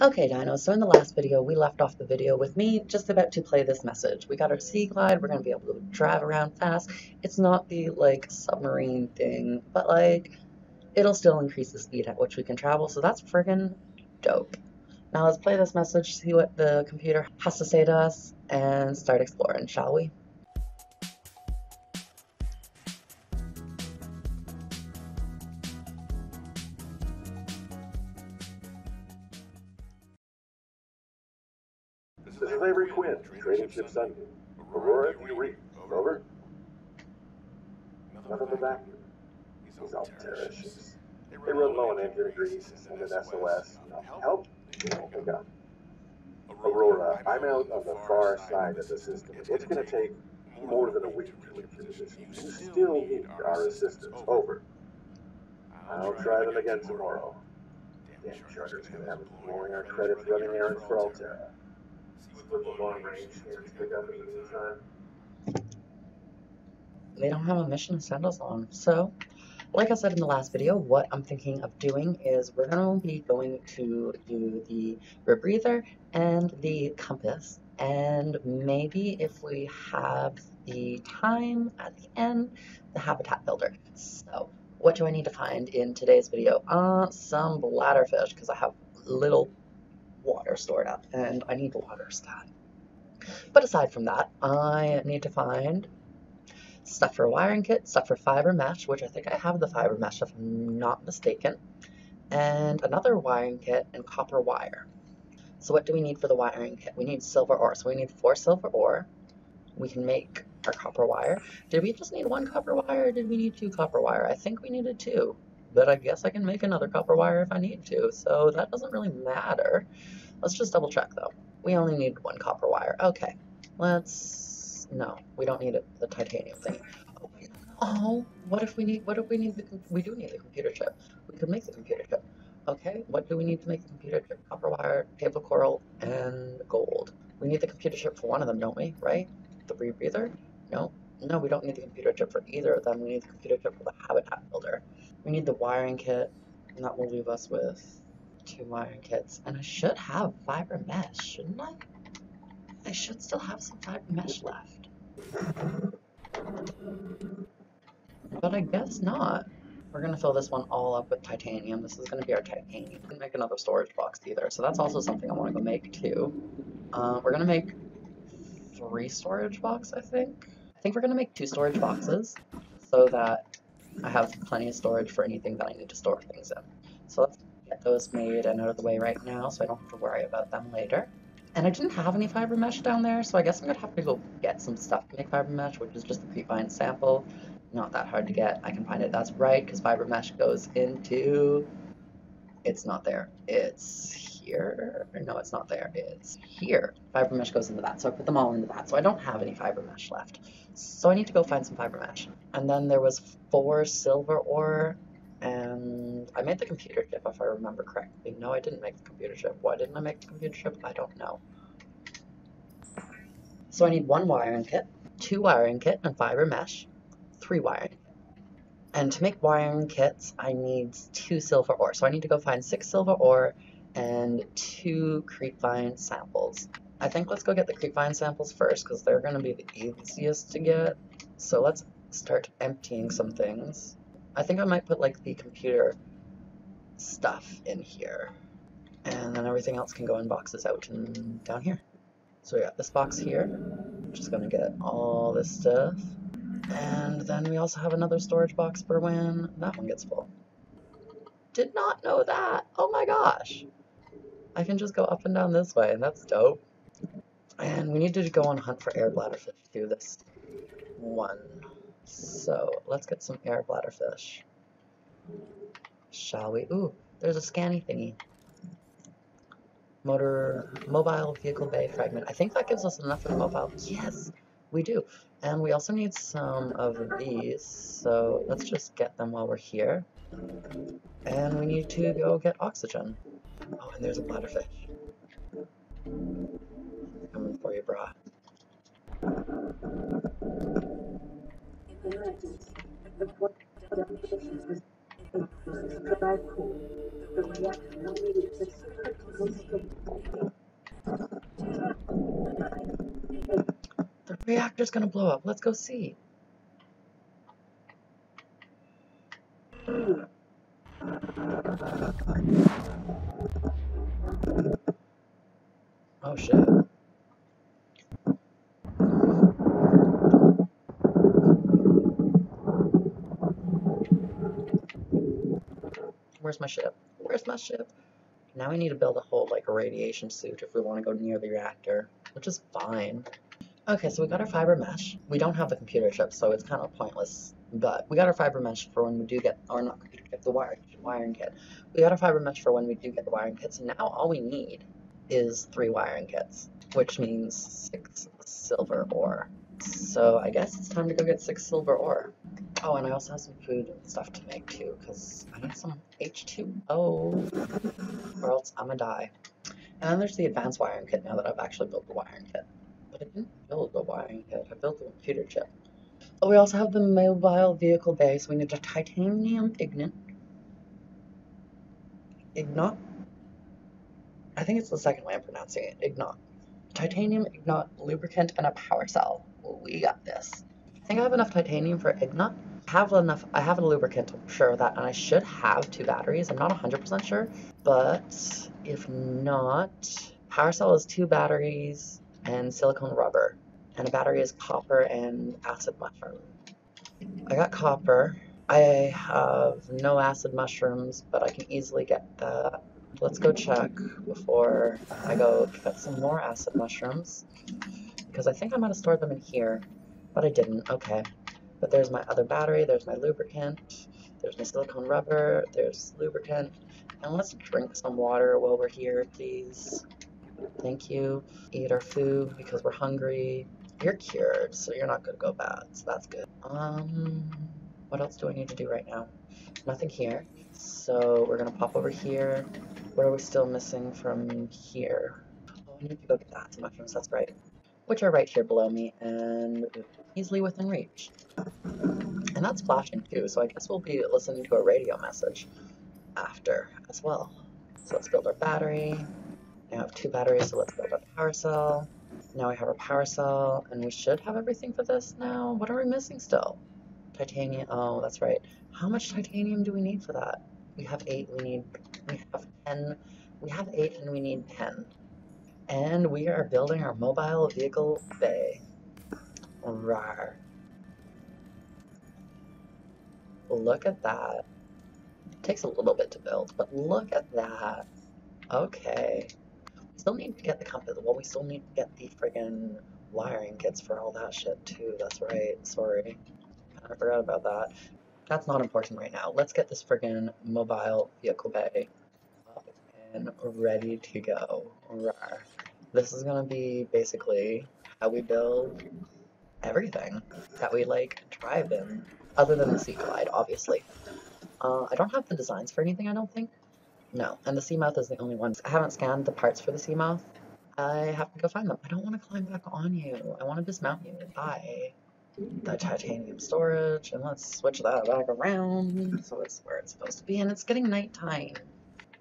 Okay, Dino, so in the last video, we left off the video with me just about to play this message. We got our Seaglide, we're going to be able to drive around fast. It's not the, like, submarine thing, but, like, it'll still increase the speed at which we can travel, so that's friggin' dope. Now let's play this message, see what the computer has to say to us, and start exploring, shall we? This is Avery Quinn, trading ship Sunbeam. Aurora, you read. Over. Nothing but vacuum. These Alterra ships. They run low on engine grease and an SOS. Help? Don't pick up. Aurora, I'm out on the far side of the system. It's going to take more than a week to reach your position. You still need our assistance. Over. I'll try them again tomorrow. Damn charter's going to have us blowing our credits running errands for Alterra. The long range. They don't have a mission to send us on, so like I said in the last video, what I'm thinking of doing is we're going to be going to do the rebreather and the compass, and maybe if we have the time at the end, the habitat builder. So, what do I need to find in today's video? Uh, some bladderfish, because I have little water stored up, and I need water stat. But aside from that, I need to find stuff for a wiring kit, stuff for fiber mesh, which I think I have the fiber mesh if I'm not mistaken, and another wiring kit and copper wire. So what do we need for the wiring kit? We need silver ore, so we need four silver ore. We can make our copper wire. Did we just need one copper wire or did we need two copper wire? I think we needed two, but I guess I can make another copper wire if I need to, so that doesn't really matter. Let's just double check though. We only need one copper wire. Okay, let's, no, we don't need the titanium thing. Oh. Oh, what if we need, what if we need the, we do need the computer chip. We could make the computer chip. Okay, what do we need to make the computer chip? Copper wire, table coral, and gold. We need the computer chip for one of them, don't we? Right? The rebreather? No. No, we don't need the computer chip for either of them. We need the computer chip for the habitat builder. We need the wiring kit, and that will leave us with two wiring kits. And I should have fiber mesh, shouldn't I? I should still have some fiber mesh left. But I guess not. We're gonna fill this one all up with titanium. This is gonna be our titanium. Make another storage box either, so that's also something I wanna go make too. Uh, we're gonna make three storage boxes, I think. I think we're gonna make two storage boxes so that I have plenty of storage for anything that I need to store things in. So let's get those made and out of the way right now so I don't have to worry about them later. And I didn't have any fiber mesh down there, so I guess I'm gonna have to go get some stuff to make fiber mesh, which is just the creepvine sample. Not that hard to get. I can find it. That's right, because fiber mesh goes into. It's not there. It's here. No, it's not there. It's here. Fiber mesh goes into that. So I put them all into that. So I don't have any fiber mesh left. So I need to go find some fiber mesh. And then there was four silver ore. And I made the computer chip if I remember correctly. No, I didn't make the computer chip. Why didn't I make the computer chip? I don't know. So I need one wiring kit, two wiring kit, and fiber mesh three wiring. And to make wiring kits, I need two silver ore. So I need to go find six silver ore and two creepvine samples. I think let's go get the creepvine samples first because they're going to be the easiest to get. So let's start emptying some things. I think I might put like the computer stuff in here. And then everything else can go in boxes out and down here. So we got this box here. Just going to get all this stuff. And then we also have another storage box for when that one gets full. Did not know that. Oh my gosh. I can just go up and down this way, and that's dope. And we need to go on hunt for air bladderfish to do this one. So let's get some air bladderfish. Shall we? Ooh, there's a scanny thingy. Motor, mobile vehicle bay fragment. I think that gives us enough for the mobile. Yes, we do. And we also need some of these, so let's just get them while we're here. And we need to go get oxygen. Oh, and there's a bladderfish. Coming for you, brah. The reactor's gonna blow up. Let's go see. Oh shit. Where's my ship? Where's my ship? Now we need to build a whole like a radiation suit if we want to go near the reactor, which is fine. Okay, so we got our fiber mesh. We don't have the computer chip, so it's kind of pointless. But we got our fiber mesh for when we do get, or not chip, the wiring, wiring kit. We got our fiber mesh for when we do get the wiring kits. And now all we need is three wiring kits, which means six silver ore. So I guess it's time to go get six silver ore. Oh, and I also have some food and stuff to make too, because I need some H2O, or else I'm gonna die. And then there's the advanced wiring kit now that I've actually built the wiring kit. But I didn't build the wiring kit, I built the computer chip. We also have the mobile vehicle bay, so we need a titanium ignit. Ignot? I think it's the second way I'm pronouncing it. Ignot. Titanium, ignot, lubricant, and a power cell. We got this. I think I have enough titanium for ignot. I have enough. I have a lubricant, I'm sure of that, and I should have two batteries. I'm not 100% sure, but if not, power cell is two batteries and silicone rubber, and a battery is copper and acid mushroom. I got copper. I have no acid mushrooms, but I can easily get that. Let's go check before I go get some more acid mushrooms, because I think I might have stored them in here, but I didn't. Okay. But there's my other battery, there's my lubricant, there's my silicone rubber, there's lubricant. And let's drink some water while we're here, please. Thank you. Eat our food because we're hungry. You're cured, so you're not gonna go bad, so that's good. Um, what else do I need to do right now? Nothing here. So we're gonna pop over here. What are we still missing from here? Oh, I need to go get the acid mushrooms, that's right. Which are right here below me and easily within reach. And that's flashing too, so I guess we'll be listening to a radio message after as well. So let's build our battery. Now I have two batteries, so let's build our power cell. Now we have our power cell, and we should have everything for this now. What are we missing still? Titanium, oh, that's right. How much titanium do we need for that? We have eight, we need, we have ten, we have eight and we need ten. And we are building our mobile vehicle bay. Rawr. Look at that. It takes a little bit to build, but look at that. Okay. Still need to get the compass. Well, we still need to get the friggin' wiring kits for all that shit too. That's right. Sorry. I forgot about that. That's not important right now. Let's get this friggin' mobile vehicle bay up and ready to go. Rawr. This is gonna be basically how we build everything that we like drive in, other than the Seaglide, obviously. Uh, I don't have the designs for anything, I don't think. No, and the Seamoth is the only one. I haven't scanned the parts for the Seamoth. I have to go find them. I don't want to climb back on you. I want to dismount you. Bye. The titanium storage, and let's switch that back around so it's where it's supposed to be, and it's getting nighttime.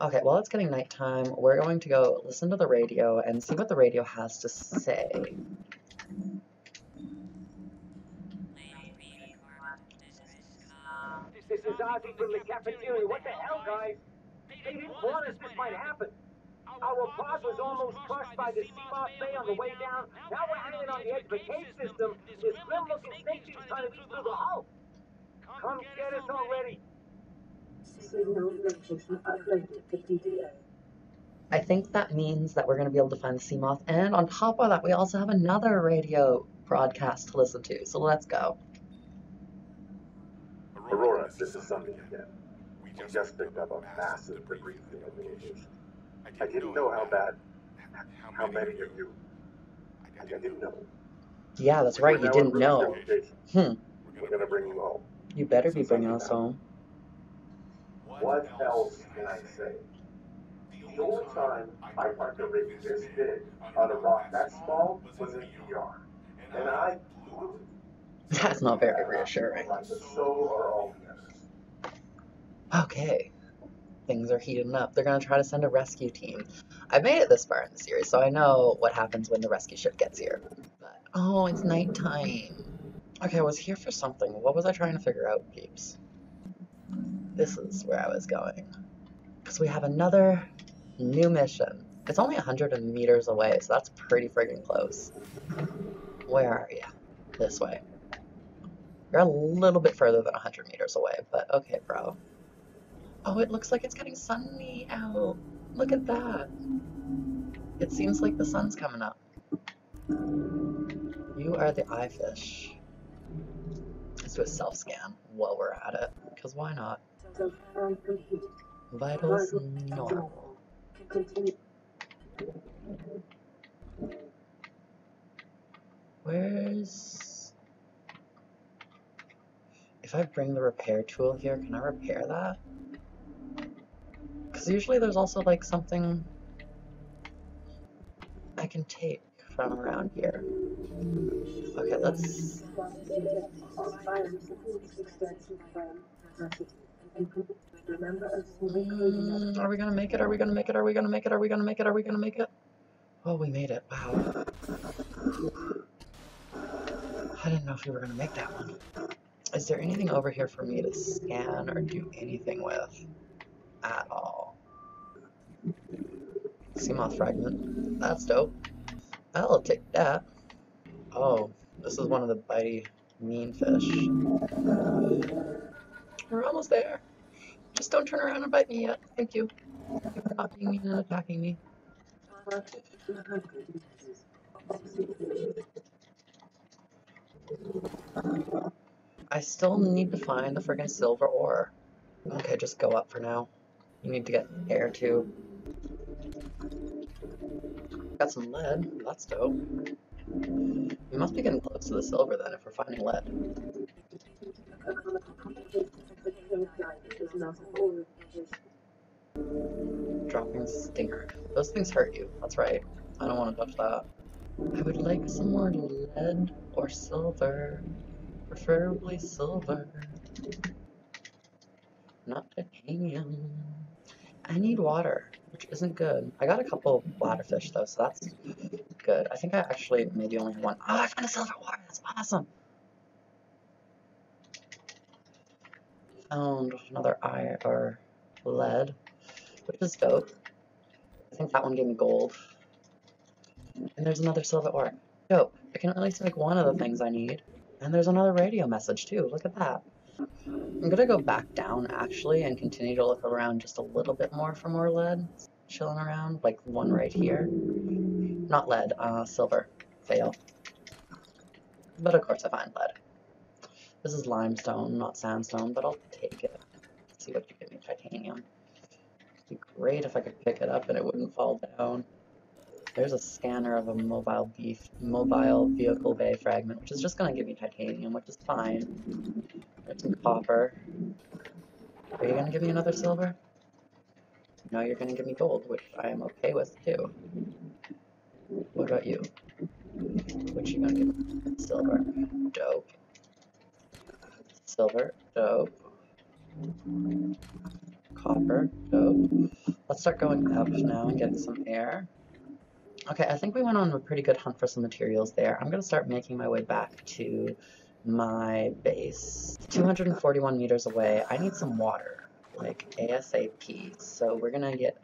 Okay, while it's getting nighttime, we're going to go listen to the radio and see what the radio has to say. This is Ozzy from the cafeteria. What the hell, guys? They didn't warn us this might happen. Our pod was almost crushed by the Seamoth Bay on the way down. Now we're hanging on the edge of a cave system. This grim-looking snake is trying to get through the hull. Come get us already. Signal location uploaded to PDA. I think that means that we're going to be able to find the Seamoth, and on top of that, we also have another radio broadcast to listen to, so let's go. Aurora, this is something again. We just picked up a massive debris field location. I didn't know how bad, how many of you. I didn't know. Yeah, that's right, you didn't know. Hmm, We're gonna bring you home. you better be bringing us home. What else can I say? The only time I parked a rig this big on a rock that small was in VR. And I blew it. That's not very reassuring. But so are all the others. Okay. things are heating up. They're gonna try to send a rescue team. I made it this far in the series, so I know what happens when the rescue ship gets here. But, oh, it's nighttime. Okay, I was here for something. What was I trying to figure out, peeps? This is where I was going. Because we have another new mission. It's only 100 meters away, so that's pretty friggin' close. Where are you? This way. You're a little bit further than 100 meters away, but okay, bro. Oh, it looks like it's getting sunny out. Look at that. It seems like the sun's coming up. You are the eye fish. Let's do a self-scan while we're at it, because why not? Vitals normal. Where's... If I bring the repair tool here, can I repair that? Because usually there's also like something I can take from around here. Okay, let's... Mm, are we gonna make it? Are we gonna make it? Are we gonna make it? Are we gonna make it? Are we gonna make it? Oh, we made it. Wow. I didn't know if we were gonna make that one. Is there anything over here for me to scan or do anything with at all? Seamoth fragment. That's dope. I'll take that. Oh, this is one of the bitey mean fish. Uh, we're almost there. Just don't turn around and bite me yet. Thank you. Thank you for not being mean and attacking me. I still need to find the friggin' silver ore. Okay, just go up for now. You need to get air too. Got some lead. That's dope. We must be getting close to the silver then if we're finding lead. Drooping stinger. Those things hurt you. That's right. I don't want to touch that. I would like some more lead or silver. Preferably silver. Not titanium. I need water, which isn't good. I got a couple bladderfish though, so that's good. I think I actually maybe only have one. Oh, I found a silver ore. That's awesome. Found another iron or lead, which is dope. I think that one gave me gold. And there's another silver ore. Dope. I can at least make one of the things I need. And there's another radio message too. Look at that. I'm gonna go back down actually and continue to look around just a little bit more for more lead. Chilling around, like one right here. Not lead, uh, silver. Fail. But of course I find lead. This is limestone, not sandstone, but I'll take it. Let's see what you give me, titanium. It'd be great if I could pick it up and it wouldn't fall down. There's a scanner of a mobile beef, mobile vehicle bay fragment, which is just gonna give me titanium, which is fine. There's some copper. Are you gonna give me another silver? No, you're gonna give me gold, which I am okay with too. What about you? What you gonna give me? Silver. Dope. Silver. Dope. Copper. Dope. Let's start going up now and getting some air. Okay, I think we went on a pretty good hunt for some materials there. I'm to start making my way back to my base. 241 meters away. I need some water, like ASAP. So we're to get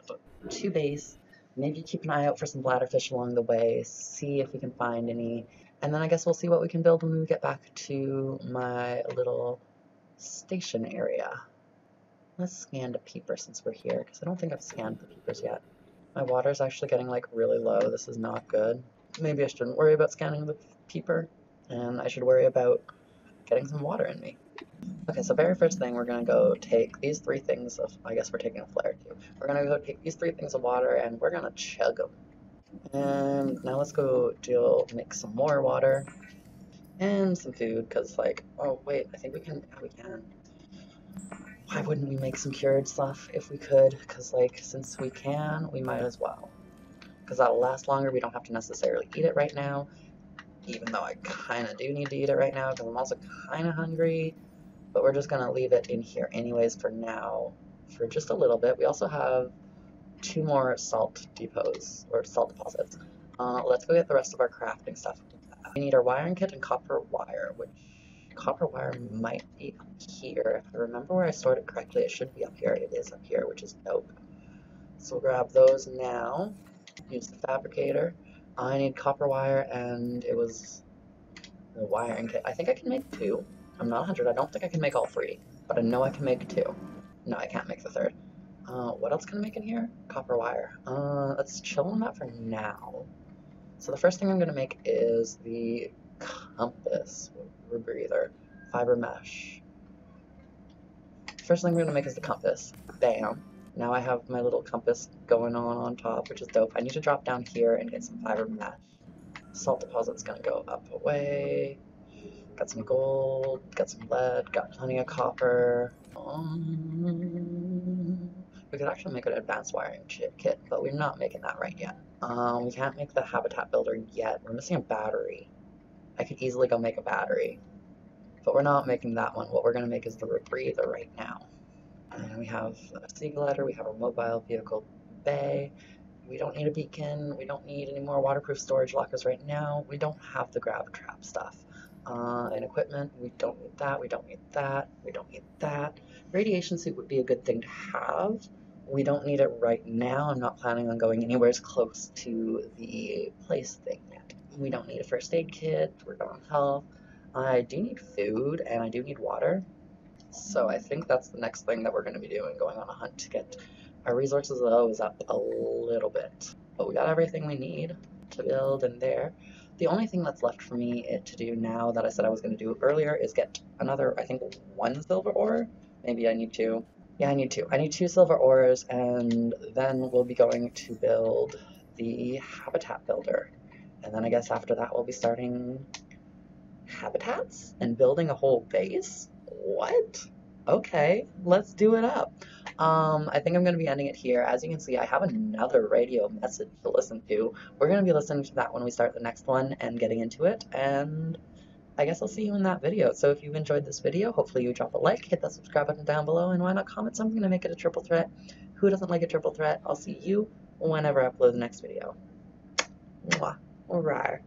to base, maybe keep an eye out for some bladderfish along the way, see if we can find any, and then I guess we'll see what we can build when we get back to my little station area. Let's scan the peeper since we're here, because I don't think I've scanned the peepers yet. My water's actually getting like really low. This is not good. Maybe I shouldn't worry about scanning the peeper, and I should worry about getting some water in me. Okay, so very first thing, we're gonna go take these three things of, I guess we're taking a flare too. We're gonna go take these three things of water and we're gonna chug them. And now let's go deal, make some more water and some food, cause like, oh wait, I think we can, yeah, we can why wouldn't we make some cured stuff if we could? Because, like, since we can, we might as well. Because that'll last longer. We don't have to necessarily eat it right now. Even though I kind of do need to eat it right now because I'm also kind of hungry. But we're just going to leave it in here anyways for now. for just a little bit. We also have two more salt depots or salt deposits. Uh, let's go get the rest of our crafting stuff. We need our wiring kit and copper wire, which copper wire might be up here. If I remember where I stored it correctly, it should be up here. It is up here, which is dope. So we'll grab those now. Use the fabricator. I need copper wire and it was the wiring kit. I think I can make two. I'm not 100. I don't think I can make all three, but I know I can make two. No, I can't make the third. Uh, what else can I make in here? Copper wire. Uh, let's chill on that for now. So the first thing I'm going to make is the compass rebreather fiber mesh. First thing I'm going to make is the compass. Bam. Now I have my little compass going on on top, which is dope. I need to drop down here and get some fiber mesh. Salt deposit's to go up away. Got some gold, got some lead, got plenty of copper. Um, we could actually make an advanced wiring kit, but we're not making that right yet. Um, we can't make the habitat builder yet. We're missing a battery. I could easily go make a battery, but we're not making that one. What we're to make is the rebreather right now. And we have a sea glider, we have a mobile vehicle bay. We don't need a beacon. We don't need any more waterproof storage lockers right now. We don't have the grav trap stuff. Uh, and equipment, we don't need that. We don't need that. We don't need that. Radiation suit would be a good thing to have. We don't need it right now. I'm not planning on going anywhere as close to the place thing yet. We don't need a first aid kit. We're on health. I do need food and I do need water. So I think that's the next thing that we're going to be doing, going on a hunt to get our resources though is up a little bit. But we got everything we need to build in there. The only thing that's left for me eh, to do now that I said I was going to do earlier is get another, I think, one silver ore. Maybe I need two. Yeah, I need two. I need two silver ores, and then we'll be going to build the habitat builder. And then I guess after that we'll be starting habitats and building a whole base? What? Okay, let's do it up. Um, I think I'm going to be ending it here. As you can see, I have another radio message to listen to. We're going to be listening to that when we start the next one and getting into it. And I guess I'll see you in that video. So if you've enjoyed this video, hopefully you drop a like, hit that subscribe button down below, and why not comment something to make it a triple threat? Who doesn't like a triple threat? I'll see you whenever I upload the next video. Mwah. Alright.